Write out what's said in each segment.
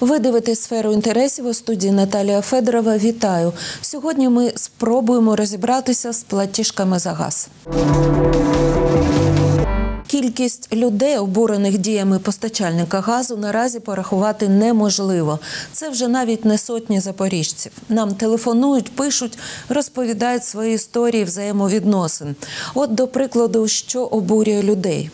Ви дивитесь сферу інтересів у студії Наталія Федорова. Вітаю! Сьогодні ми спробуємо розібратися з платіжками за газ. Кількість людей, обурених діями постачальника газу, наразі порахувати неможливо. Це вже навіть не сотні запоріжців. Нам телефонують, пишуть, розповідають свої історії взаємовідносин. От, до прикладу, що обурює людей.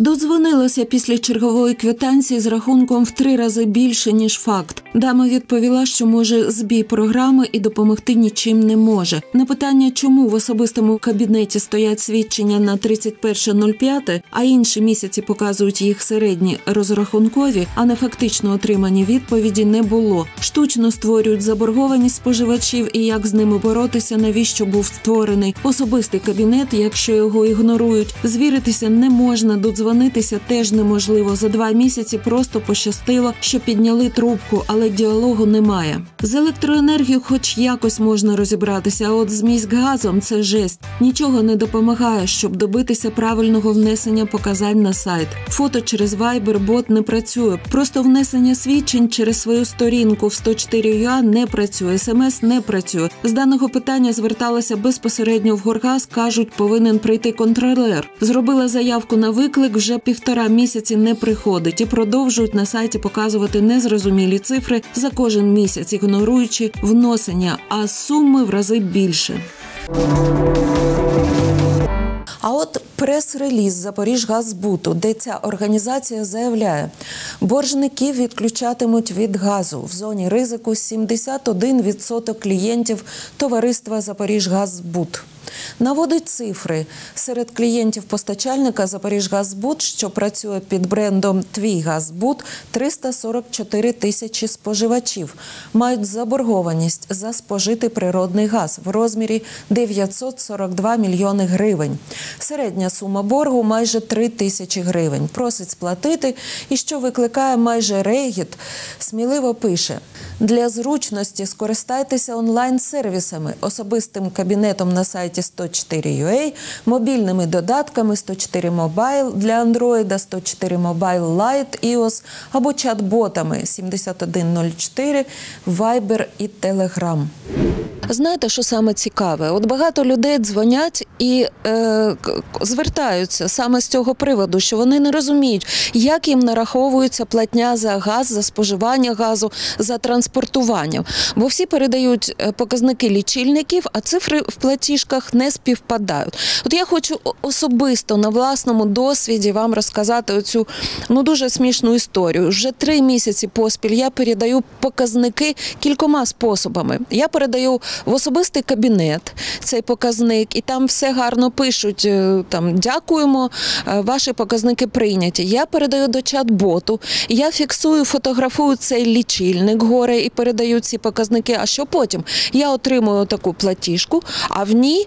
Додзвонилася після чергової квитанції з рахунком в три рази більше ніж факт. Дама відповіла, що може збій програми і допомогти нічим не може. На питання, чому в особистому кабінеті стоять свідчення на 31.05, а інші місяці показують їх середні розрахункові, а не фактично отримані відповіді не було. Штучно створюють заборгованість споживачів і як з ними боротися, навіщо був створений особистий кабінет, якщо його ігнорують. Звіритися не можна додзвонитися Дзвонитися теж неможливо. За два місяці просто пощастило, що підняли трубку, але діалогу немає. З електроенергією, хоч якось можна розібратися. а От з міськгазом це жесть. Нічого не допомагає, щоб добитися правильного внесення показань на сайт. Фото через Viber бот не працює. Просто внесення свідчень через свою сторінку в 104 не працює. СМС не працює. З даного питання зверталася безпосередньо в Горгаз. кажуть, повинен прийти контролер. Зробила заявку на виклик вже півтора місяці не приходить і продовжують на сайті показувати незрозумілі цифри за кожен місяць, ігноруючи вносення, а суми в рази більше. А от прес-реліз Запоріжгазбуту, де ця організація заявляє, боржників відключатимуть від газу в зоні ризику 71% клієнтів товариства Запоріжгазбут. Наводить цифри серед клієнтів постачальника Запоріжгазбут, що працює під брендом Твій Газбут, 344 тисячі споживачів мають заборгованість за спожитий природний газ в розмірі 942 мільйони гривень. Середня сума боргу майже 3 тисячі гривень. Просить сплатити і що викликає майже регіт. Сміливо пише для зручності скористайтеся онлайн-сервісами, особистим кабінетом на сайті 104.ua, мобільними додатками 104 Mobile для Android, 104 Mobile Lite iOS або чат-ботами 7104, Viber і Telegram. Знаєте, що саме цікаве? От багато людей дзвонять і е, звертаються саме з цього приводу, що вони не розуміють, як їм нараховується платня за газ, за споживання газу, за транспортування. Бо всі передають е, показники лічильників, а цифри в платіжках не співпадають. От я хочу особисто на власному досвіді вам розказати оцю ну дуже смішну історію. Вже три місяці поспіль я передаю показники кількома способами. Я передаю в особистий кабінет цей показник, і там все гарно пишуть. е, Там дякуємо, е, ваші показники прийняті. Я передаю до чат-боту, я фіксую, фотографую цей лічильник горе і передаю ці показники. А що потім? Я отримую таку платіжку, а в ній.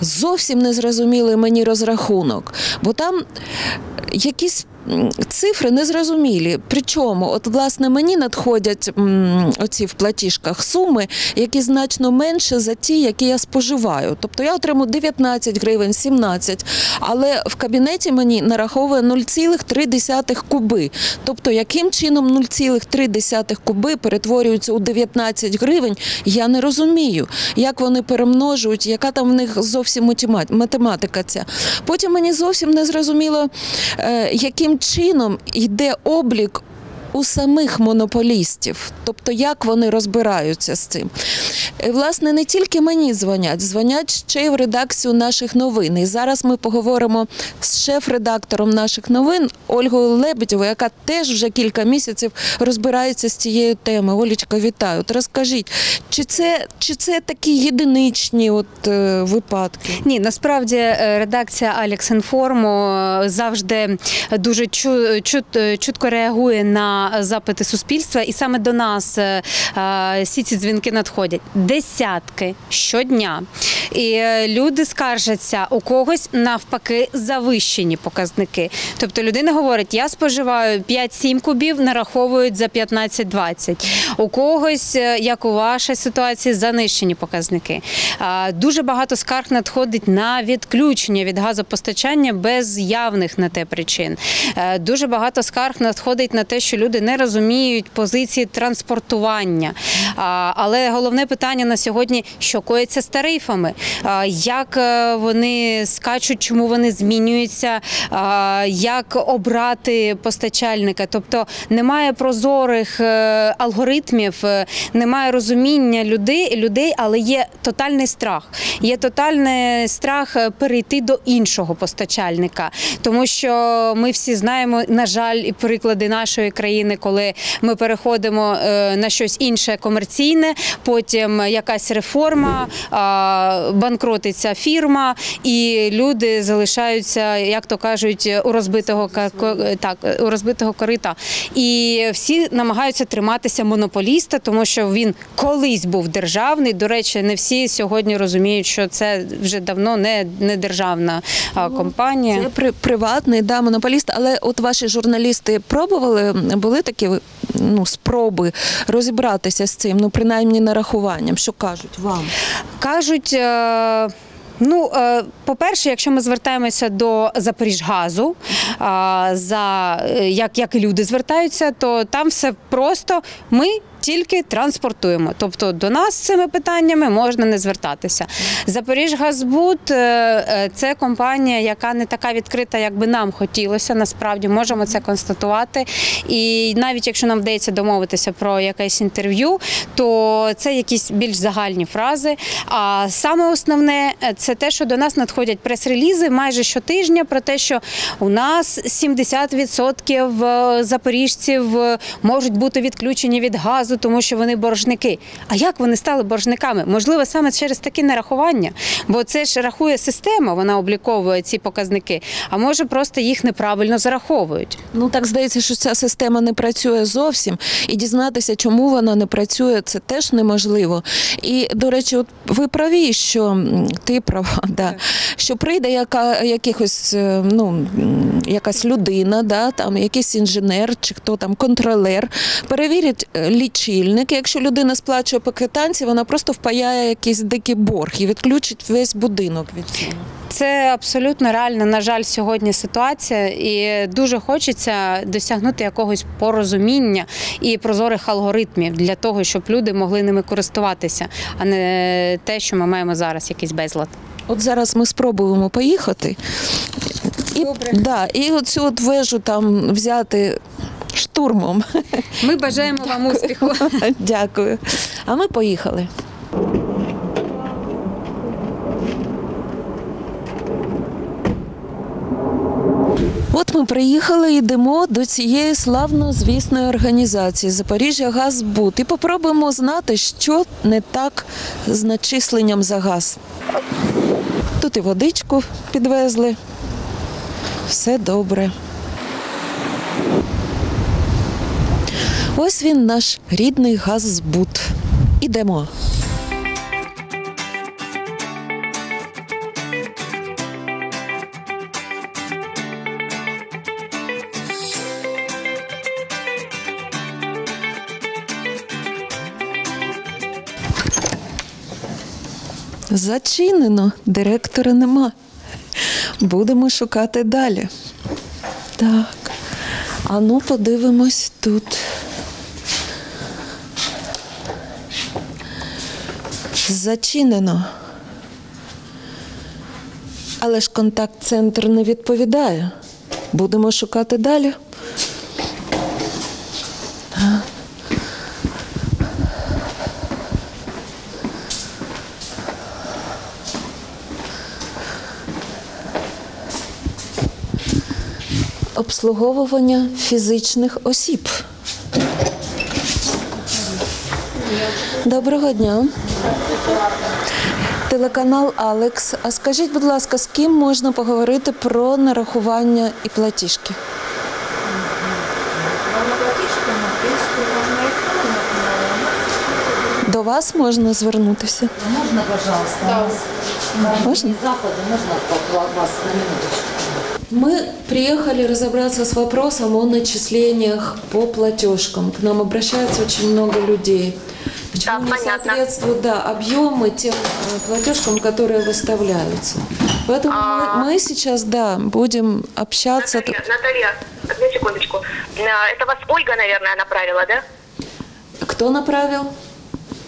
Зовсім не зрозумілий мені розрахунок, бо там якісь цифри незрозумілі. Причому, от власне мені надходять оці в платіжках суми, які значно менше за ті, які я споживаю. Тобто я отримую 19 гривень, 17, але в кабінеті мені нараховує 0,3 куби. Тобто, яким чином 0,3 куби перетворюються у 19 гривень, я не розумію, як вони перемножують, яка там в них зовсім математ- математика ця. Потім мені зовсім не зрозуміло, е, яким чином йде облік. У самих монополістів, тобто як вони розбираються з цим. Е, Власне, не тільки мені дзвонять, дзвонять ще й в редакцію наших новин. І зараз ми поговоримо з шеф-редактором наших новин Ольгою Лебедєвою, яка теж вже кілька місяців розбирається з цією темою. Олічка, вітаю. От розкажіть, чи це, чи це такі єдиничні от, е, випадки? Ні, насправді е, редакція Алекс Інформу е, завжди дуже чу, чут, чутко реагує на запити суспільства, і саме до нас е, е, всі ці дзвінки надходять десятки щодня. І е, люди скаржаться, у когось навпаки завищені показники. Тобто людина говорить: я споживаю 5-7 кубів, нараховують за 15-20. У когось, як у вашій ситуації, занищені показники. Дуже багато скарг надходить на відключення від газопостачання без явних на те причин. Дуже багато скарг надходить на те, що люди не розуміють позиції транспортування. Але головне питання на сьогодні: що коїться з тарифами, як е, вони скачуть, чому вони змінюються, як обрати постачальника. Тобто немає прозорих е, алгоритмів, е, немає розуміння людей, але є тотальний страх. Є тотальний страх перейти до іншого постачальника, тому що ми всі знаємо, на жаль, приклади нашої країни, коли ми переходимо е, на щось інше комерційне, потім якась реформа, банкротиться фірма, і люди залишаються, як то кажуть, у розбитого так, у розбитого корита. І всі намагаються триматися монополіста, тому що він колись був державний. До речі, не всі сьогодні розуміють, що це вже давно не, не державна компанія. Це приватний да, монополіст, але от ваші журналісти пробували, були такі ну, спроби розібратися з цим, ну принаймні нарахуванням. Що кажуть вам? Кажуть. е, Ну, е, по-перше, якщо ми звертаємося до Запоріжгазу, за е, як, як і люди звертаються, то там все просто ми. Тільки транспортуємо, тобто до нас цими питаннями можна не звертатися. Запоріжгазбуд е, е, це компанія, яка не така відкрита, як би нам хотілося. Насправді можемо це констатувати. І навіть якщо нам вдається домовитися про якесь інтерв'ю, то це якісь більш загальні фрази. А саме основне е, це те, що до нас надходять прес-релізи майже щотижня про те, що у нас 70% е, запоріжців можуть бути відключені від газу, тому що вони боржники. А як вони стали боржниками? Можливо, саме через такі нарахування, бо це ж рахує система, вона обліковує ці показники. А може просто їх неправильно зараховують. Ну так здається, що ця система не працює зовсім, і дізнатися, чому вона не працює, це теж неможливо. І до речі, от ви праві, що ти права, да, що прийде яка якихось е, ну якась людина, да, там якийсь інженер чи хто там контролер, перевірить е, лічильник. Якщо людина сплачує по квитанції, вона просто впаяє якийсь дикий борг і відключить весь будинок від цього. Це абсолютно реальна, на жаль, сьогодні ситуація, і дуже хочеться досягнути якогось порозуміння і прозорих алгоритмів для того, щоб люди могли ними користуватися, а не те, що ми маємо зараз, якийсь безлад. От зараз ми спробуємо поїхати. І, Добре. Да, і оцю от вежу там взяти штурмом. Ми бажаємо вам успіху. Дякую. А ми поїхали. От ми приїхали, йдемо до цієї славнозвісної організації Запоріжжя Газбуд і попробуємо знати, що не так з начисленням за газ. Тут і водичку підвезли. Все добре. Ось він наш рідний газбуд. Ідемо. Зачинено, директора нема. Будемо шукати далі. Так. А подивимось тут. Зачинено. Але ж контакт-центр не відповідає. Будемо шукати далі. Обслуговування фізичних осіб. Доброго дня. Телеканал Алекс. А скажіть, будь ласка, з ким можна поговорити про нарахування і платіжки? До до вас можна звернутися? Можно, пожалуйста? Можно по- по- вас на минуточку? Мы приехали разобраться с вопросом о начислениях по платежкам. К нам обращается очень много людей. Почему Да, не понятно. соответствуют да, объемы тем э, платежкам, которые выставляются. Поэтому А. мы, мы сейчас да, будем общаться. Наталья, Наталья, одну секундочку. А, Это вас Ольга, наверное, направила, да? Кто направил?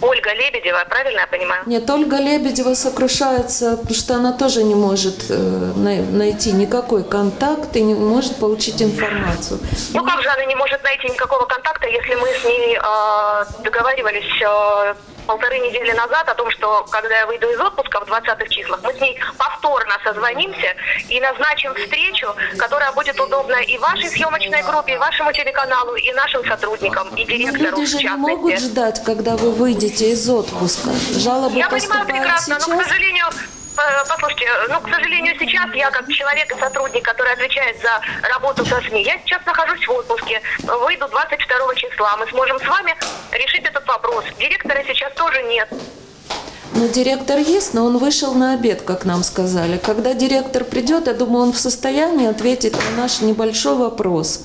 Ольга Лебедева, правильно я понимаю? Нет, Ольга Лебедева сокрушается, потому что она тоже не может э, най- найти никакой контакт и не может получить информацию. Ну как же она не может найти никакого контакта, если мы с ней э, договаривались э, полторы недели назад о том, что когда я выйду из отпуска в 20-х числах, мы с ней повторно созвонимся и назначим встречу, которая будет удобна и вашей съемочной группе, и вашему телеканалу, и нашим сотрудникам, и Но директору люди в же не могут ждать, когда вы выйдете из отпуска. Жалобы Я понимаю поступают прекрасно, но, к сейчас. сожалению, послушайте, ну, к сожалению, сейчас я как человек и сотрудник, который отвечает за работу со СМИ, я сейчас нахожусь в отпуске, выйду 22 числа, мы сможем с вами решить этот вопрос. Директора сейчас тоже нет. Но директор есть, но он вышел на обед, как нам сказали. Когда директор придет, я думаю, он в состоянии ответить на наш небольшой вопрос.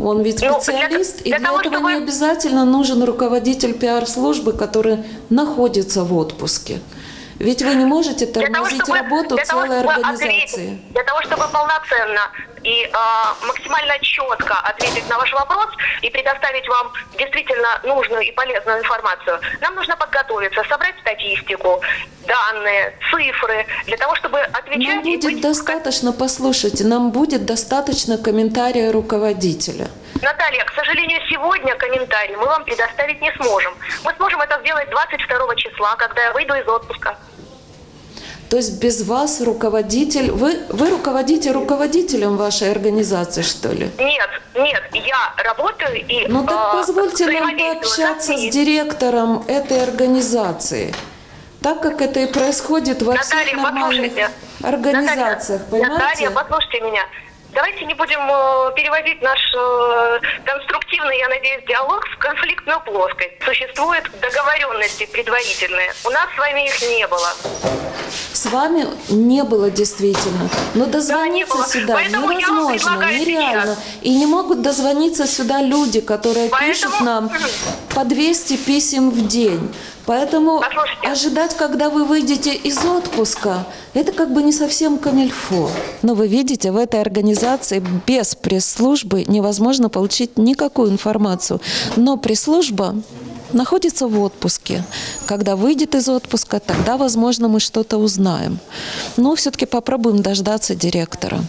Он ведь Ну, для- специалист, и для для того, этого чтобы- не обязательно нужен руководитель пиар-службы, который находится в отпуске. Ведь вы не можете Для того, тормозить чтобы, работу для того, целой чтобы организации. ответить, для того, чтобы полноценно и э, максимально четко ответить на ваш вопрос и предоставить вам действительно нужную и полезную информацию, нам нужно подготовиться, собрать статистику, данные, цифры, для того, чтобы отвечать Нам будет быть- достаточно, послушайте, нам будет достаточно комментария руководителя. Наталья, к сожалению, сегодня комментарий мы вам предоставить не сможем. Мы сможем это сделать 22 числа, когда я выйду из отпуска. То есть без вас руководитель... Вы, вы руководите руководителем вашей организации, что ли? Нет, нет, я работаю и Ну так э, позвольте нам пообщаться с директором этой организации. Так как это и происходит во всех Наталья, нормальных послушайте. организациях, Наталья, понимаете? Наталья, послушайте меня. Давайте не будем э, переводить наш э, конструктивный, я надеюсь, диалог в конфликтную плоскость. Существуют договоренности предварительные. У нас с вами их не было. С вами не было действительно. Но не дозвониться было. сюда Поэтому невозможно, нереально. сейчас. И не могут дозвониться сюда люди, которые Поэтому- пишут нам по 200 писем в день. Поэтому Послушайте. ожидать, когда вы выйдете из отпуска, это как бы не совсем камильфо. Но вы видите, в этой организации без пресс-службы невозможно получить никакую информацию. Но пресс-служба находится в отпуске. Когда выйдет из отпуска, тогда, возможно, мы что-то узнаем. Но все-таки попробуем дождаться директора.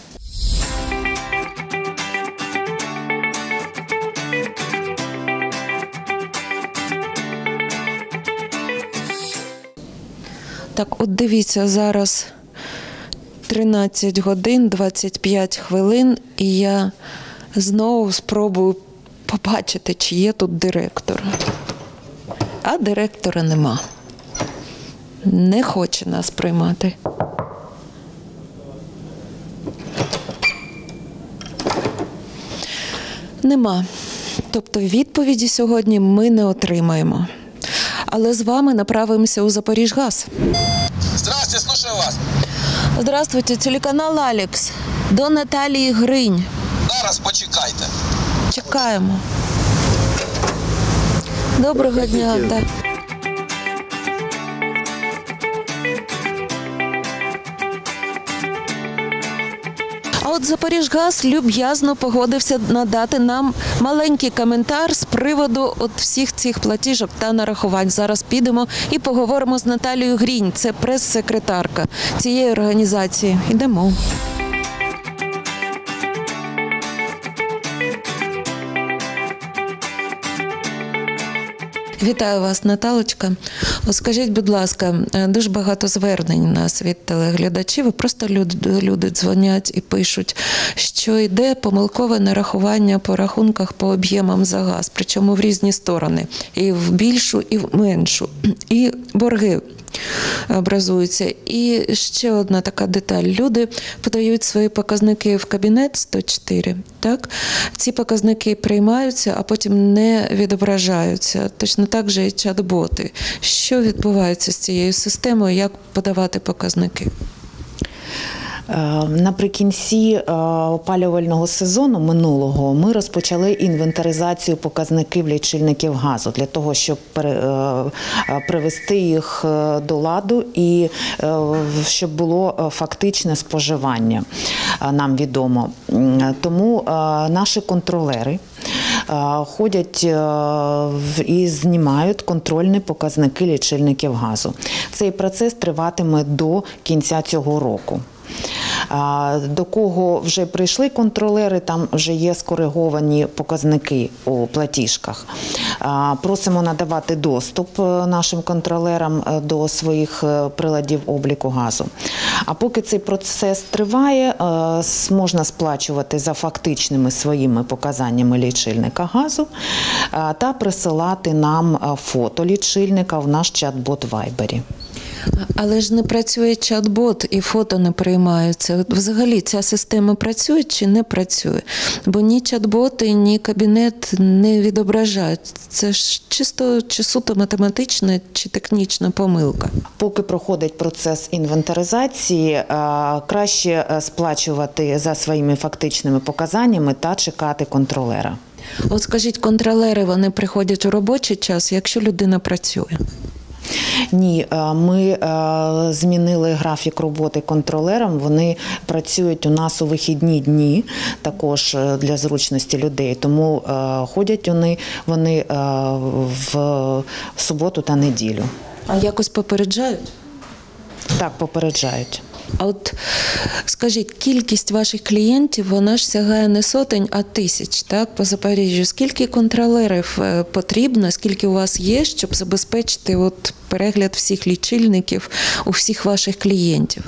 Так, от дивіться, зараз 13 годин 25 хвилин, і я знову спробую побачити, чи є тут директор. А директора нема. Не хоче нас приймати. Нема. Тобто відповіді сьогодні ми не отримаємо. Але з вами направимося у Запоріжгаз. Здравствуйте, слушаю вас. Здравствуйте, телеканал Алекс. До Наталії Гринь. Зараз почекайте. Чекаємо. Доброго дня. От Запоріжгаз люб'язно погодився надати нам маленький коментар з приводу от всіх цих платіжок та нарахувань. Зараз підемо і поговоримо з Наталією Грінь. Це прес-секретарка цієї організації. Йдемо. Вітаю вас, Наталочка. Скажіть, будь ласка, е, дуже багато звернень у нас від телеглядачів. і Просто люди, люди дзвонять і пишуть, що йде помилкове нарахування по рахунках по об'ємам за газ, причому в різні сторони, і в більшу, і в меншу. І борги образуються. І ще одна така деталь. Люди подають свої показники в кабінет 104. Так? Ці показники приймаються, а потім не відображаються. Точно так же і чат-боти. Що відбувається з цією системою, як подавати показники? Е, Наприкінці е, опалювального сезону минулого ми розпочали інвентаризацію показників лічильників газу для того, щоб е, привести їх до ладу і щоб було фактичне споживання. Нам відомо. Тому наші контролери. Ходять і знімають контрольні показники лічильників газу. Цей процес триватиме до кінця цього року. До кого вже прийшли контролери, там вже є скориговані показники у платіжках. Просимо надавати доступ е, нашим контролерам е, до своїх е, приладів обліку газу. А поки цей процес триває, можна сплачувати за фактичними своїми показаннями лічильника газу та присилати нам фото лічильника в наш чат-бот в Viber. Але ж не працює чат-бот і фото не приймаються. От Взагалі ця система працює чи не працює? Бо ні чат-боти, ні кабінет не відображають. Це ж чисто чи суто математична чи технічна помилка. Поки проходить процес інвентаризації, е, краще е, сплачувати за своїми фактичними показаннями та чекати контролера. От скажіть, контролери вони приходять у робочий час, якщо людина працює. Ні, е, ми е, змінили графік роботи контролерам. Вони працюють у нас у вихідні дні, також е, для зручності людей. Тому ходять вони, вони в суботу та неділю. А якось попереджають? Так, попереджають. А от скажіть, кількість ваших клієнтів вона ж сягає не сотень, а тисяч, так, по Запоріжжю. Скільки контролерів е, потрібно, скільки у вас є, щоб забезпечити от перегляд всіх лічильників у всіх ваших клієнтів?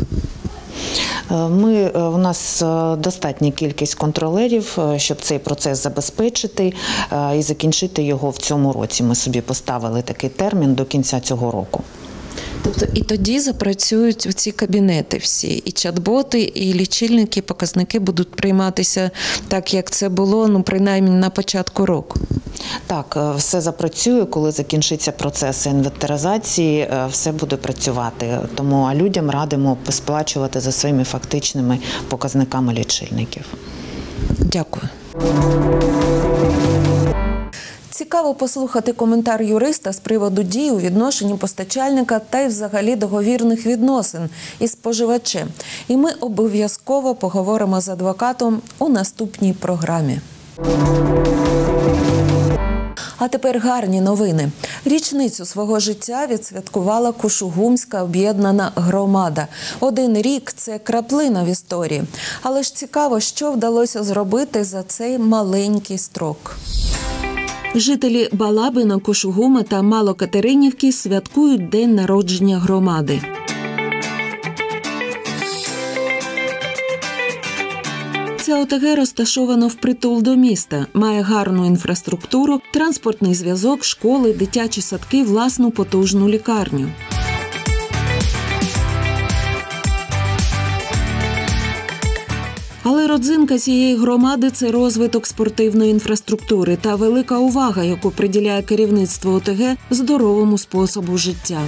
Е, Ми, у нас е, достатня кількість контролерів, щоб цей процес забезпечити і закінчити його в цьому році. Ми собі поставили такий термін до кінця цього року. Тобто і тоді запрацюють ці кабінети всі, і чат-боти, і лічильники, показники будуть прийматися так, як це було, ну принаймні на початку року. Так, е, все запрацює, коли закінчиться процес інвентаризації, е, все буде працювати. Тому а людям радимо сплачувати за своїми фактичними показниками лічильників. Дякую. Цікаво послухати коментар юриста з приводу дій у відношенні постачальника та й взагалі договірних відносин із споживачем. І ми обов'язково поговоримо з адвокатом у наступній програмі. А тепер гарні новини. Річницю свого життя відсвяткувала Кушугумська об'єднана громада. Один рік це краплина в історії. Але ж цікаво, що вдалося зробити за цей маленький строк. Жителі Балабина, Кошугума та Малокатеринівки святкують день народження громади. Ця ОТГ розташована впритул до міста, має гарну інфраструктуру, транспортний зв'язок, школи, дитячі садки, власну потужну лікарню. Родзинка цієї громади це розвиток спортивної інфраструктури та велика увага, яку приділяє керівництво ОТГ здоровому способу життя.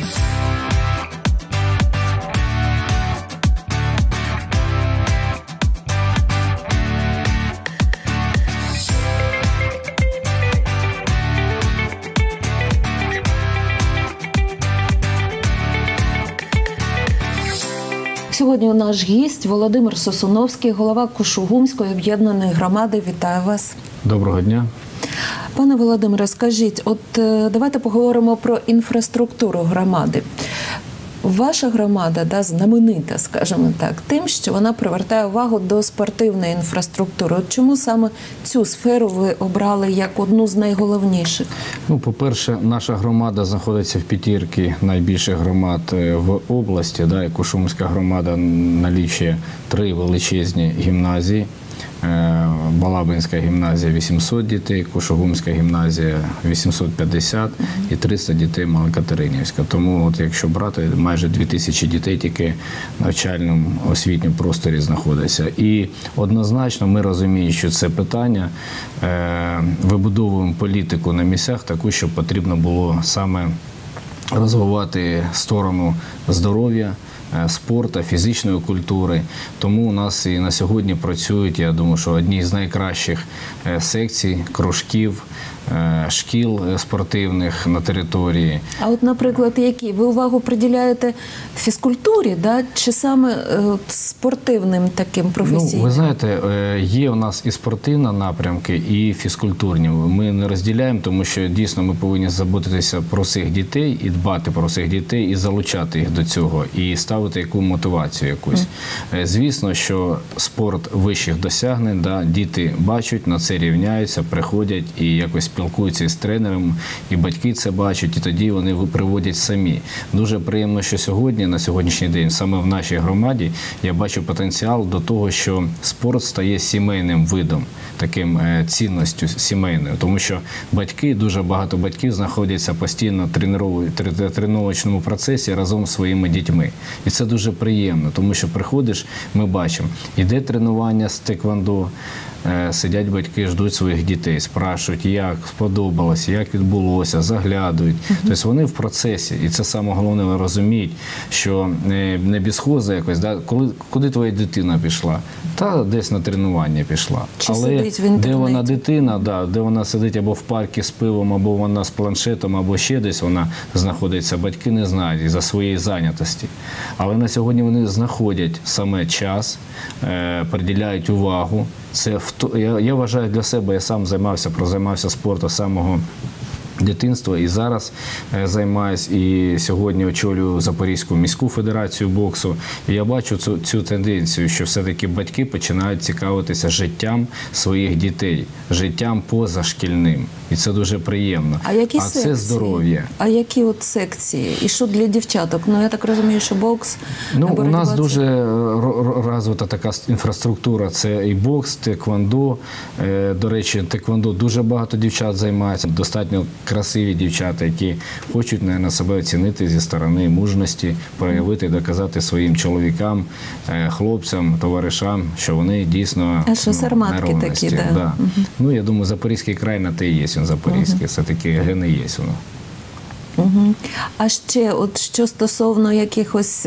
Сьогодні наш гість Володимир Сосуновський, голова Кушугумської об'єднаної громади. Вітаю вас. Доброго дня. Пане Володимире, скажіть, от е, давайте поговоримо про інфраструктуру громади. Ваша громада да, знаменита, скажімо так, тим, що вона привертає увагу до спортивної інфраструктури. От чому саме цю сферу ви обрали як одну з найголовніших? Ну, по-перше, наша громада знаходиться в п'ятірці найбільших громад е, в області. Да, Кушумська громада налічує три величезні гімназії. Е, Балабинська гімназія 800 дітей, Кушугумська гімназія 850 і 300 дітей Малокатеринівська. Тому, от якщо брати, майже 2000 дітей тільки в навчальному освітньому просторі знаходяться. І однозначно ми розуміємо, що це питання е, вибудовуємо політику на місцях таку, щоб потрібно було саме розвивати сторону здоров'я. Е, Спорту, фізичної культури. Тому у нас і на сьогодні працюють, я думаю, що одні з найкращих е, секцій, кружків, е, шкіл спортивних на території. А от, наприклад, які ви увагу приділяєте фізкультурі, да? чи саме спортивним таким Ну, ви знаєте, є у нас і спортивні напрямки, і фізкультурні. Ми не розділяємо, тому що дійсно ми повинні заботитися про цих дітей і дбати про цих дітей, і залучати їх до цього, і ставити яку мотивацію якусь. Е, Звісно, що спорт вищих досягнень, да, діти бачать, на це рівняються, приходять і якось спілкуються з тренером, і батьки це бачать, і тоді вони приводять самі. Дуже приємно, що сьогодні, на сьогоднішній день, саме в нашій громаді, я бачу потенціал до того, що спорт стає сімейним видом, таким е, цінністю сімейною, тому що батьки, дуже багато батьків знаходяться постійно в тренувачному процесі разом з своїми дітьми. І це дуже приємно, тому що приходиш, ми бачимо, іде тренування з теквандо. Е, Сидять батьки, ждуть своїх дітей, спрашують, як сподобалося, як відбулося, заглядують. Тобто вони в процесі, і це саме головне, розуміють, що е, не безхоза якось, да, коли куди твоя дитина пішла, та десь на тренування пішла. Чи сидить в де вона дитина, да, де вона сидить або в парку з пивом, або вона з планшетом, або ще десь вона знаходиться, батьки не знають із-за своєї зайнятості. Але на сьогодні вони знаходять саме час, е, приділяють увагу. Це я, я вважаю для себе, я сам займався, прозаймався спортом самого. Дитинства і зараз е, займаюсь, і сьогодні очолюю Запорізьку міську федерацію боксу. І я бачу цю, цю тенденцію, що все-таки батьки починають цікавитися життям своїх дітей, життям позашкільним. І це дуже приємно. А які а секції? це здоров'я. А які от секції? І що для дівчаток? Ну я так розумію, що бокс Ну, у нас це- дуже е, ро- ро- розвита така інфраструктура. Це і бокс, теквондо. Е, До речі, теквондо дуже багато дівчат займається. Достатньо красиві дівчата, які хочуть на себе оцінити зі сторони мужності, проявити, доказати своїм чоловікам, е, хлопцям, товаришам, що вони дійсно А що ну, сарматки на такі, да. Ну я думаю, Запорізький край на те і є. Він Запорізький. Все таки гени є воно. Мгм. А ще, от що стосовно якихось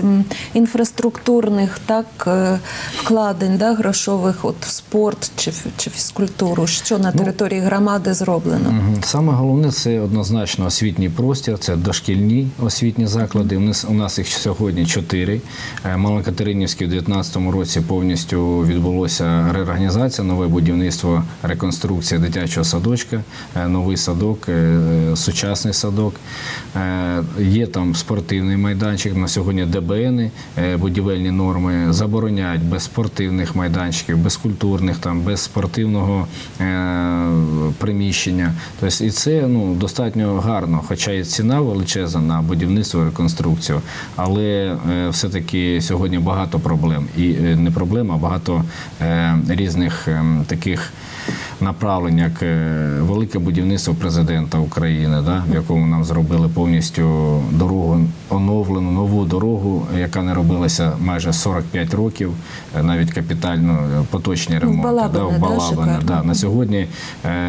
інфраструктурних так е, вкладень, да, грошових, от в спорт чи, чи фізкультуру, що Ну, на території громади зроблено? Мгм. Саме головне це однозначно освітній простір, це дошкільні освітні заклади. У нас, у нас їх сьогодні чотири. Е, Малокатеринівський в 2019 році повністю відбулося реорганізація, нове будівництво, реконструкція дитячого садочка, е, новий садок, сучасний садок. Е, Є там спортивний майданчик. На сьогодні ДБН, е, будівельні норми забороняють без спортивних майданчиків, без культурних, там, без спортивного е, приміщення. Тобто, і це ну, достатньо гарно, хоча і ціна величезна на будівництво реконструкцію. Але е, все-таки сьогодні багато проблем. І не проблем, а багато різних е, таких направлень, як е, велике будівництво президента України, да, в якому нам зробили повністю дорогу оновлену, нову дорогу, яка не робилася майже 45 років, е, навіть капітально е, поточні ремонти. Балабине, в да, Балабине, шикарно. да. На сьогодні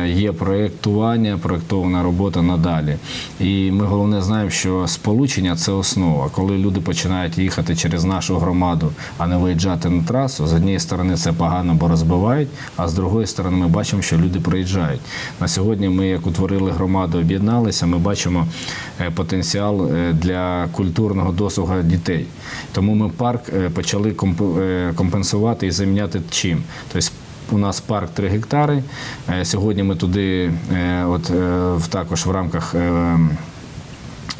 є проєктування, проєктована робота надалі. І ми головне знаємо, що сполучення це основа. Коли люди починають їхати через нашу громаду, а не виїжджати на трасу, з однієї сторони це погано, бо розбивають, а з другої сторони ми бачимо, що люди приїжджають. На сьогодні ми, як утворили громаду, об'єдналися, ми бачимо е, потенціал е, для культурного досугу дітей. Тому ми парк е, почали компенсувати і заміняти чим. Тобто у нас парк 3 гектари. Сьогодні ми туди, от також в рамках.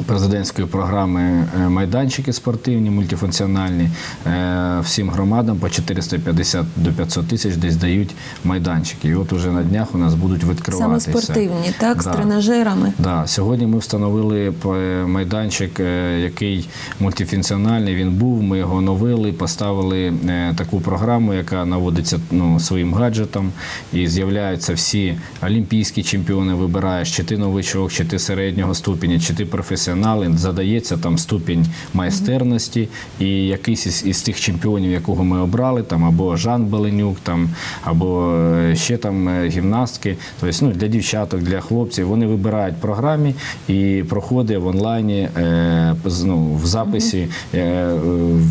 Президентської програми е, майданчики спортивні, мультифункціональні. Е, Всім громадам по 450 до 500 тисяч десь дають майданчики. І от уже на днях у нас будуть Саме відкриватися. спортивні, так, з Да. тренажерами. Да, сьогодні ми встановили е, майданчик, який мультифункціональний він був. Ми його оновили, поставили таку програму, яка наводиться ну, своїм гаджетом, і з'являються всі олімпійські чемпіони. Вибираєш чи ти новичок, чи ти середнього ступеня, чи ти професіонал. І Задається там ступінь майстерності, і якийсь із, із тих чемпіонів, якого ми обрали, там або Жан Беленюк, там або е, ще там е, гімнастки. Тобто ну, для дівчаток, для хлопців вони вибирають програмі і проходить в онлайні е, ну, в записі е,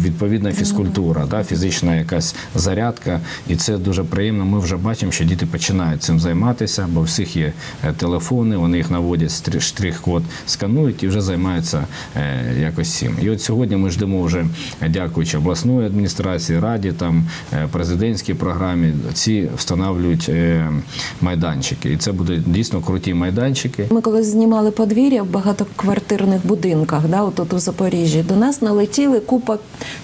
відповідна фізкультура, да, фізична якась зарядка. І це дуже приємно. Ми вже бачимо, що діти починають цим займатися, бо у всіх є е, телефони, вони їх наводять штрих-код, сканують і вже займаються е, якось цим. І от сьогодні ми ждемо вже, дякуючи обласної адміністрації, раді, там е, президентській програмі, ці встановлюють е, майданчики. І це будуть дійсно круті майданчики. Ми колись знімали подвір'я в багатоквартирних будинках, да, отут у Запоріжжі. До нас налетіли купа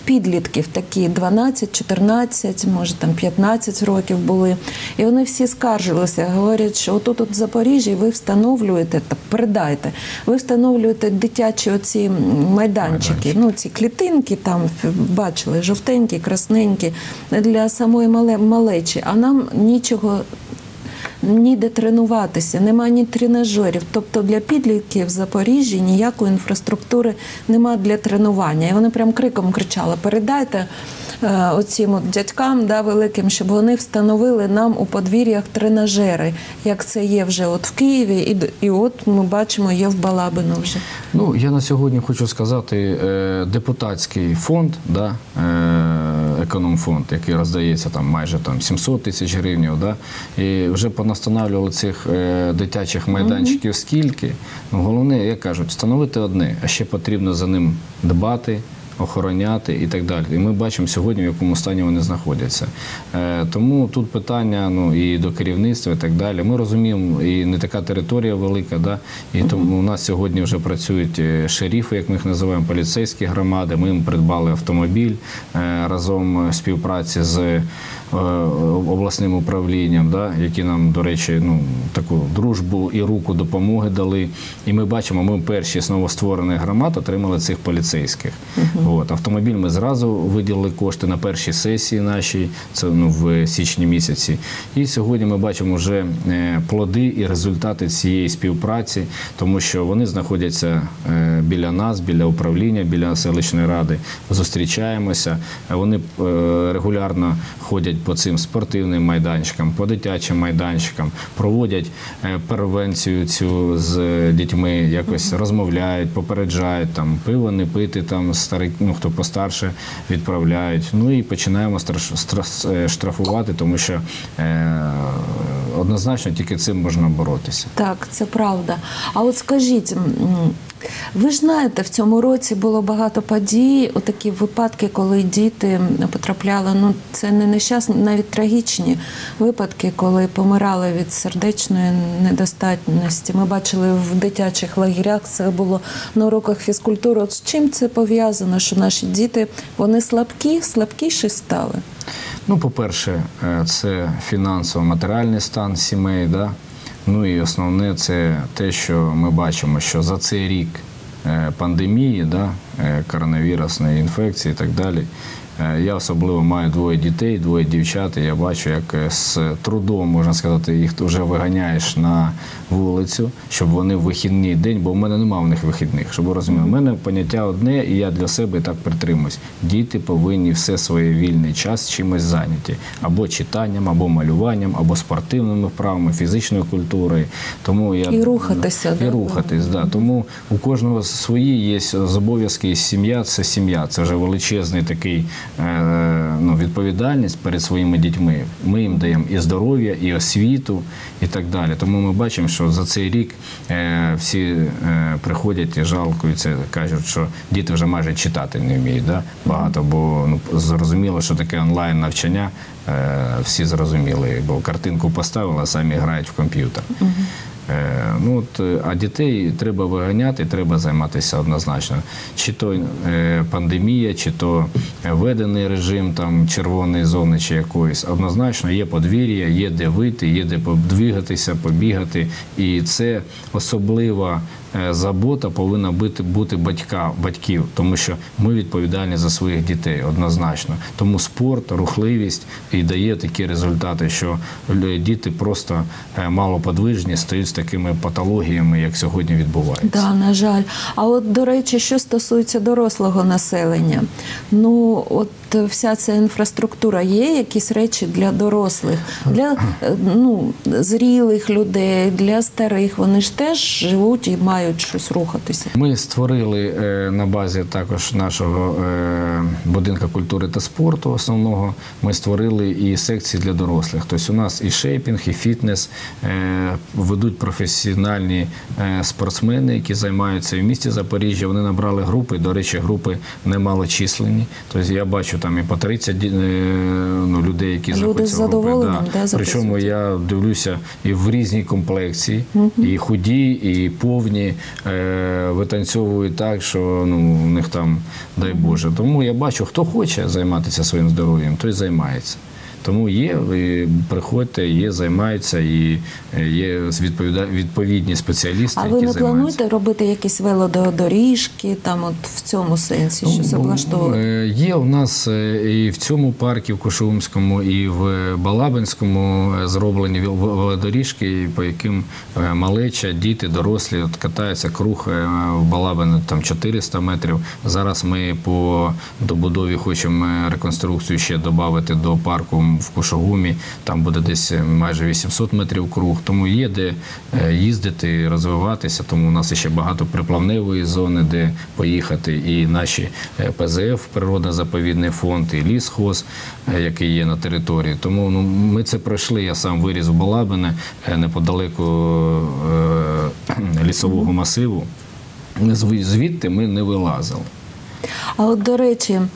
підлітків, такі 12, 14, може там 15 років були. І вони всі скаржилися, говорять, що отут от в Запоріжжі ви встановлюєте, та передайте, ви встановлюєте дитячі оці майданчики, ну ці клітинки там бачили, жовтенькі, красненькі, для самої мале, малечі, а нам нічого ніде тренуватися, немає ні тренажерів. Тобто для підлітків в Запоріжжі ніякої інфраструктури немає для тренування. І вони прям криком кричали: передайте е, оцім от дядькам да, великим, щоб вони встановили нам у подвір'ях тренажери, як це є вже от в Києві, і, і от ми бачимо, є в Балабино вже. Ну, я на сьогодні хочу сказати, е, депутатський фонд, да, е, економфонд, який роздається там майже там 700 тисяч гривень, да, і вже понастанавлювали цих е, дитячих майданчиків скільки. Ну, головне, як кажуть, встановити одне, а ще потрібно за ним дбати. Охороняти і так далі. І ми бачимо сьогодні, в якому стані вони знаходяться. Е, тому тут питання ну, і до керівництва, і так далі. Ми розуміємо, і не така територія велика, да? і тому у нас сьогодні вже працюють е, шерифи, як ми їх називаємо, поліцейські громади. Ми їм придбали автомобіль е, разом в співпраці з обласним управлінням, да? які нам, до речі, ну, таку дружбу і руку допомоги дали. І ми бачимо, ми перші з новостворених громад отримали цих поліцейських. От, автомобіль ми зразу виділили кошти на першій сесії нашій, це ну, в січні місяці. І сьогодні ми бачимо вже е, плоди і результати цієї співпраці, тому що вони знаходяться е, біля нас, біля управління, біля селищної ради. Зустрічаємося. Е, Вони е, регулярно ходять по цим спортивним майданчикам, по дитячим майданчикам, проводять е, превенцію цю з е, дітьми, якось розмовляють, попереджають там пиво не пити, там старий, ну хто постарше відправляють. Ну і починаємо е, штрафувати, тому що е, однозначно тільки цим можна боротися. Так, це правда. А от скажіть, ви ж знаєте, в цьому році було багато подій, отакі випадки, коли діти потрапляли. Ну, це не нещасні, навіть трагічні випадки, коли помирали від сердечної недостатності. Ми бачили в дитячих лагерях, це було на уроках фізкультури. От з чим це пов'язано, що наші діти вони слабкі, слабкіші стали? Ну, по-перше, е, це фінансово-матеріальний стан сімей. Да? Ну і основне це те, що ми бачимо, що за цей рік е, пандемії, да, е, коронавірусної інфекції і так далі. Е, Я особливо маю двоє дітей, двоє дівчат. і Я бачу, як е, з трудом можна сказати, їх вже виганяєш на вулицю, щоб вони в вихідний день, бо в мене немає в них вихідних. Щоб ви розуміли, у мене поняття одне, і я для себе так притримуюсь. Діти повинні все своє вільний час чимось зайняті або читанням, або малюванням, або спортивними вправами, фізичною культурою. Тому я І рухатися, і рухатись. Да. Тому у кожного свої є зобов'язки. Сім'я це сім'я. Це вже величезний такий е, ну, відповідальність перед своїми дітьми. Ми їм даємо і здоров'я, і освіту, і так далі. Тому ми бачимо, що за цей рік е, всі е, приходять і жалкуються, кажуть, що діти вже майже читати не вміють. Да? Багато, бо ну, зрозуміло, що таке онлайн навчання. е, Всі зрозуміли, бо картинку поставили, а самі грають в комп'ютер. Е, Ну, от, е, а дітей треба виганяти, треба займатися однозначно. Чи то е, пандемія, чи то введений режим там, червоної зони чи якоїсь. Однозначно є подвір'я, є де вийти, є де подвигатися, побігати. І це особлива забота повинна бути, бути батька, батьків, тому що ми відповідальні за своїх дітей однозначно. Тому спорт, рухливість і дає такі результати, що діти просто е, малоподвижні стають з такими патологіями, як сьогодні відбувається. Да, на жаль. А от до речі, що стосується дорослого населення, ну от е, вся ця інфраструктура є якісь речі для дорослих, для е, ну зрілих людей, для старих. Вони ж теж живуть і мають щось рухатися. Ми створили е, на базі також нашого будинку культури та спорту основного. Ми створили і секції для дорослих. Тобто у нас і шейпінг, і фітнес ведуть професіональні спортсмени, які займаються в місті Запоріжжя. Вони набрали групи. До речі, групи немалочисленні. Тобто я бачу там і по 30 е, ну, людей, які Люди з задоволенням, да, Причому я дивлюся і в різній комплекції, і худі, і повні е, витанцьовують так, що ну, в них там, дай Боже. Тому я бачу, хто хоче займатися своїм здоров'ям, той займається. Тому є, ви приходьте, є, займаються і е, є відповідні спеціалісти, А які ви не займаються. плануєте робити якісь велодоріжки, там от в цьому сенсі, що це Є у нас е, і в цьому парку, в Кошумському, і в Балабинському е, зроблені вел- велодоріжки, по яким малеча, діти, дорослі от катаються круг в Балабине там 400 метрів. Зараз ми по добудові хочемо реконструкцію ще додати до парку в Кошогумі. Там буде десь е, майже 800 метрів круг. Тому є де е, їздити, розвиватися. Тому у нас ще багато приплавневої зони, де поїхати. І наші е, ПЗФ, природно-заповідний фонд, і лісхоз, який є на території. Тому ну, ми це пройшли. Я сам виріс в Балабине неподалеку лісового масиву. Звідти ми не вилазили. А от до речі, е,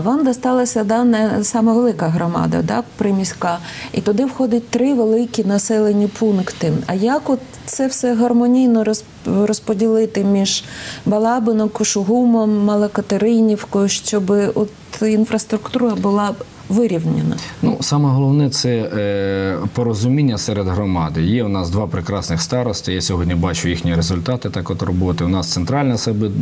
вам досталася дана саме велика громада, да, приміська, і туди входить три великі населені пункти. А як от це все гармонійно розподілити між Балабином, Кушугумом, Малокатеринівкою, щоб от інфраструктура була вирівняна? Ну, саме головне це е, порозуміння серед громади. Є у нас два прекрасних старости. Я сьогодні бачу їхні результати так от роботи. У нас центральна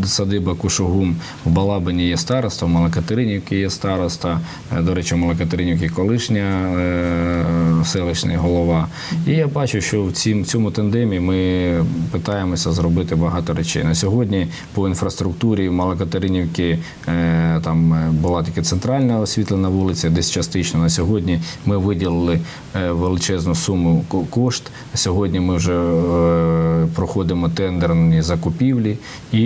садиба Кушугум, в Балабині є староста, в Малокатеринівці є староста. Е, До речі, в Малокатеринівці колишня е, селищний голова. І я бачу, що в цім- цьому тандемі ми питаємося зробити багато речей. На сьогодні по інфраструктурі в Малокатеринівці е, там е, була тільки центральна освітлена вулиця, десь частично. На сьогодні ми виділили е, величезну суму ко- кошт. Сьогодні ми вже е, проходимо тендерні закупівлі, і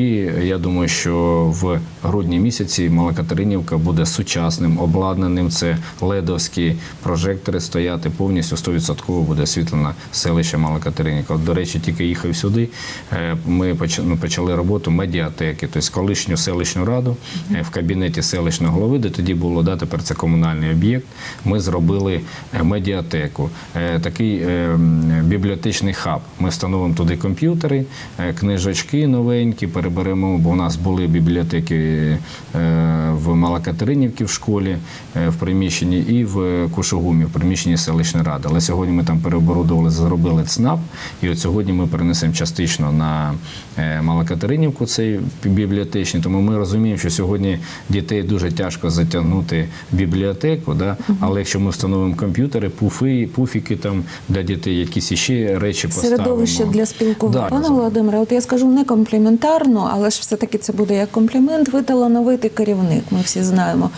я думаю, що в грудні місяці Малокатеринівка буде сучасним, обладнаним. Це ледовські прожектори стояти повністю 100% буде освітлена селище Малокатеринівка. До речі, тільки їхав сюди. е, Ми ну, почали роботу медіатеки, тобто колишню селищну раду в кабінеті селищного голови, де тоді було тепер це комунальний об'єкт. Ми зробили е, медіатеку, Е, такий е, бібліотечний хаб. Ми встановимо туди комп'ютери, книжечки новенькі, переберемо, бо у нас були бібліотеки в Малокатеринівці в школі, в приміщенні, і в Кушугумі, в приміщенні селищної ради. Але сьогодні ми там переоборудували, зробили ЦНАП, і от сьогодні ми перенесемо частично на Малокатеринівку цей бібліотечний. Тому ми розуміємо, що сьогодні дітей дуже тяжко затягнути в бібліотеку, да? але якщо ми встановимо комп'ютери, пуфи, пуфіки там для дітей, якісь іще речі поставимо. Середовище для спілкування. Да, Пане Володимире, от я скажу не компліментарно, але ж все-таки це буде як комплімент. Ви талановитий керівник, ми всі знаємо,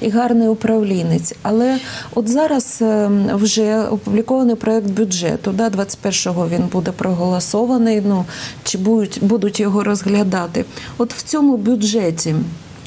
і гарний управлінець. Але от зараз е, вже опублікований проект бюджету. Да, 21-го він буде проголосований. Ну чи будуть, будуть його розглядати? От в цьому бюджеті.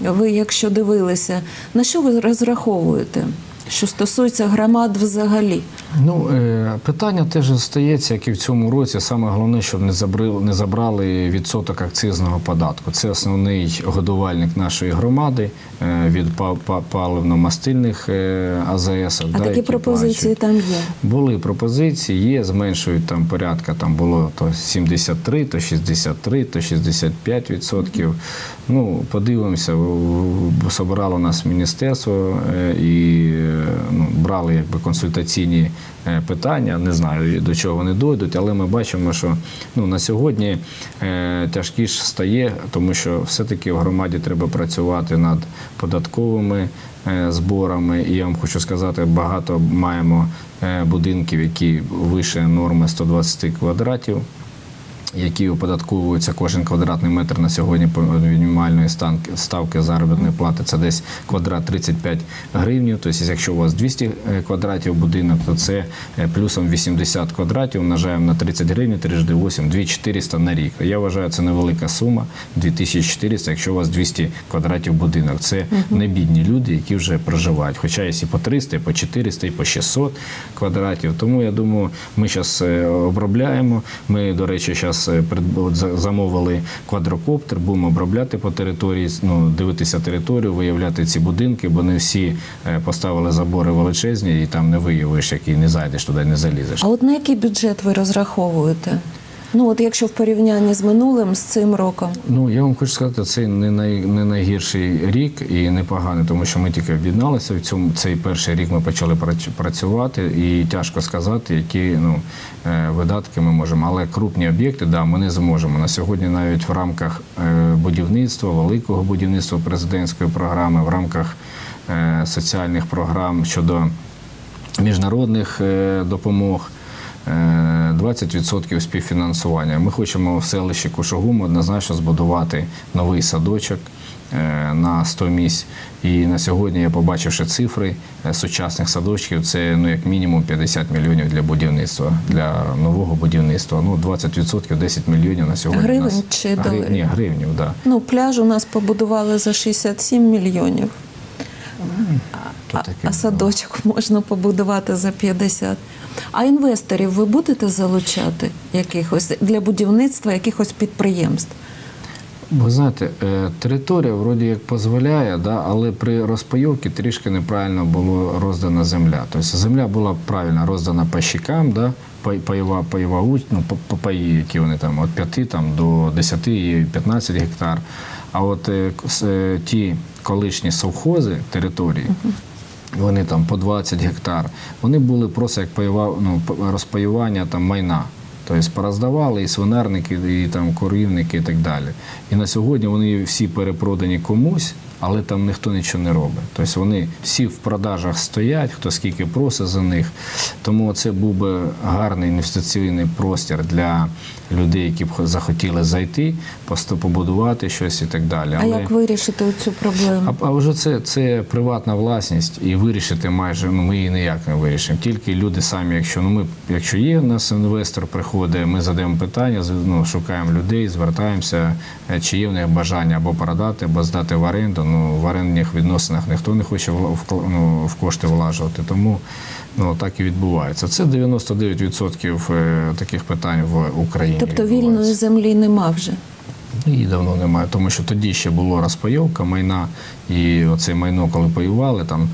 Ви, якщо дивилися, на що ви розраховуєте? що стосується громад взагалі. Ну, е, питання теж стається, як і в цьому році. Саме головне, щоб не забрали, не забрали відсоток акцизного податку. Це основний годувальник нашої громади е, від па- па- паливно-мастильних е, АЗС. А такі пропозиції там є. Були пропозиції, є, зменшують там порядка, там було то 73, то 63, то 65 відсотків. Ну, подивимося, собирало нас міністерство е, і е, ну, брали якби консультаційні е, питання. Не знаю, до чого вони дойдуть, але ми бачимо, що ну, на сьогодні тяжкіше стає, тому що все-таки в громаді треба працювати над податковими зборами. І я вам хочу сказати, багато маємо будинків, які вище норми 120 квадратів. Які оподатковуються кожен квадратний метр на сьогодні по мінімальної станки- ставки заробітної плати, це десь квадрат 35 гривнів. Тобто, якщо у вас 200 квадратів будинок, то це е, плюсом 80 квадратів умножаємо на 30 гривень, 3 8, 2400 на рік. Я вважаю, це невелика сума, 2400, якщо у вас 200 квадратів будинок. Це не бідні люди, які вже проживають. Хоча є і по 300, і по 400, і по 600 квадратів. Тому я думаю, ми зараз обробляємо. Ми, до речі, зараз замовили квадрокоптер, будемо обробляти по території, ну, дивитися територію, виявляти ці будинки, бо не всі е, поставили забори величезні, і там не виявиш, який не зайдеш туди, не залізеш. А от на який бюджет ви розраховуєте? Ну, от якщо в порівнянні з минулим, з цим роком. Ну я вам хочу сказати, це не най не найгірший рік і непоганий, тому що ми тільки об'єдналися в цьому цей перший рік. Ми почали працювати, і тяжко сказати, які ну е, видатки ми можемо. Але крупні об'єкти, да, ми не зможемо на сьогодні. Навіть в рамках е, будівництва, великого будівництва президентської програми, в рамках е, соціальних програм щодо міжнародних допомог. Е, 20% співфінансування. Ми хочемо в селищі Кушугум однозначно збудувати новий садочок е, на 100 місць. І на сьогодні я побачивши цифри е, сучасних садочків, це ну як мінімум 50 мільйонів для будівництва, для нового будівництва. Ну 20% 10 мільйонів на сьогодні. Гривень нас. чи Гри- доларів? Ні, гривнів, так. Да. Ну, пляж у нас побудували за 67 мільйонів, а, а садочок можна побудувати за 50. А інвесторів ви будете залучати якихось для будівництва якихось підприємств? Ви знаєте, е, територія вроді як дозволяє, да, але при розпайовці трішки неправильно було роздана земля. Тобто земля була правильно роздана по щикам, да, пайова уч- ну, паї, які вони там від 5 там, до 10 і 15 гектар. А от е, е, ті колишні совхози території, вони там по 20 гектар, вони були просто як пайова, ну, розпаювання там майна. Тобто пороздавали і свинарники, і там корівники і так далі. І на сьогодні вони всі перепродані комусь, але там ніхто нічого не робить. Тобто вони всі в продажах стоять, хто скільки просить за них. Тому це був би гарний інвестиційний простір для людей, які б захотіли зайти, побудувати щось і так далі. А як вирішити цю проблему? А, а вже це, це приватна власність, і вирішити майже ну, ми її ніяк не вирішимо. Тільки люди самі, якщо ну ми, якщо є у нас інвестор, приходить, ми задаємо питання, ну, шукаємо людей, звертаємося, е, чи є в них бажання або продати, або здати в оренду. Ну в орендних відносинах ніхто не хоче ну, в кошти влажувати. Тому ну так і відбувається. Це 99% е, таких питань в Україні. Тобто вільної землі нема вже. Її давно немає, тому що тоді ще була розпайовка майна, і оце майно, коли паювали, там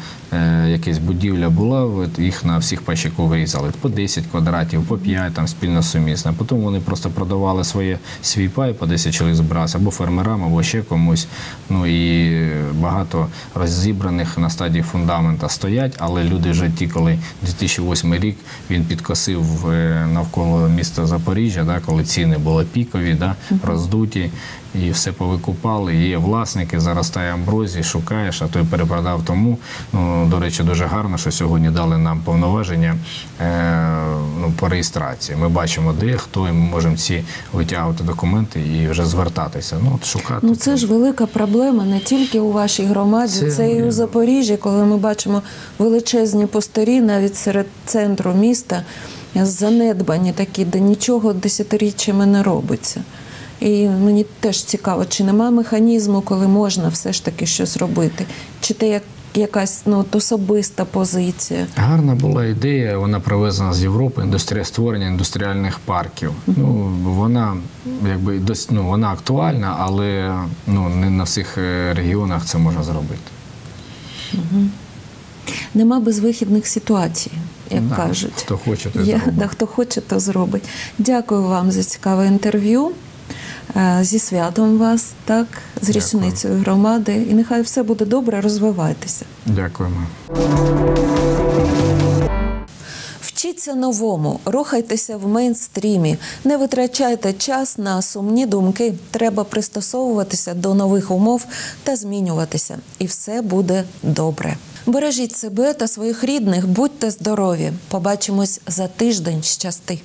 якась будівля була, їх на всіх пайщиків вирізали по 10 квадратів, по 5, там спільно сумісно. Потім вони просто продавали своє свій пай, по 10 чоловік збирався, або фермерам, або ще комусь. Ну і багато розібраних на стадії фундамента стоять, але люди вже ті, коли 2008 рік він підкосив е, навколо міста Запоріжжя, да, коли ціни були пікові, да, роздуті, і все повикупали. Є власники, заростає амброзії, шукаєш, а той перепродав тому. Ну, до речі, дуже гарно, що сьогодні дали нам повноваження е, ну, по реєстрації. Ми бачимо, де хто, і ми можемо ці витягувати документи і вже звертатися. Ну, от шукати. Ну це ж велика проблема не тільки у вашій громаді, Це, це, і у Запоріжжі, коли ми бачимо величезні пустирі навіть серед центру міста, занедбані такі, де нічого десятиріччями не робиться. І мені теж цікаво, чи немає механізму, коли можна все ж таки щось робити, чи те, як якась ну, особиста позиція? Гарна була ідея, вона привезена з Європи, індустрія створення індустріальних парків. Ну вона якби дос, ну, вона актуальна, але ну не на всіх е, регіонах це можна зробити. Нема безвихідних ситуацій, як Да, кажуть. хто хоче, Є, зробить. да, хто хоче, то зробить. Дякую вам за цікаве інтерв'ю. Е, Зі святом вас, так, з річницею громади. І нехай все буде добре, розвивайтеся. Дякуємо. Вчіться новому, рухайтеся в мейнстрімі, не витрачайте час на сумні думки. Треба пристосовуватися до нових умов та змінюватися, і все буде добре. Бережіть себе та своїх рідних, будьте здорові. Побачимось за тиждень. Щасти.